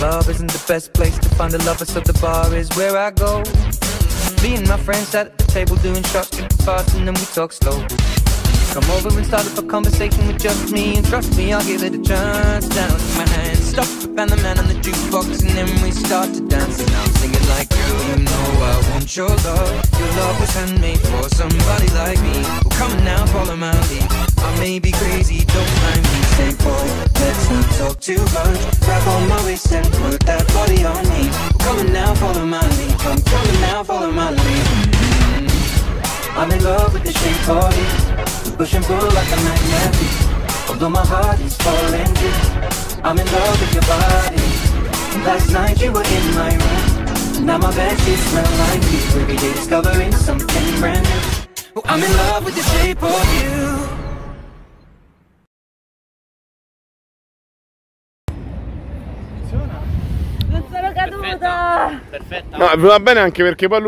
love isn't the best place to find a lover, so the bar is where I go. Me and my friends sat at the table doing shots, drinking fast, and then we talk slow. Come over and start up a conversation with just me, and trust me, I'll give it a chance. Down my hands, stop and the man on the jukebox, and then we start to dance. And I'm singing like, girl, you know I want your love. Your love was handmade for somebody like me. Well, come on now, follow my lead. I may be crazy, don't talk too much. Grab on my waist and put that body on me. Well, come on now, follow my lead. Come on now, follow my lead. Mm. I'm in love with the shape of you. Push and pull like a magnet. Although my heart is falling too. I'm in love with your body. Last night you were in my room. Now my bed sheets smell like you. Every day discovering something brand new. Oh, I'm in love with the shape of you. Sono caduta! No, va bene anche perché poi lui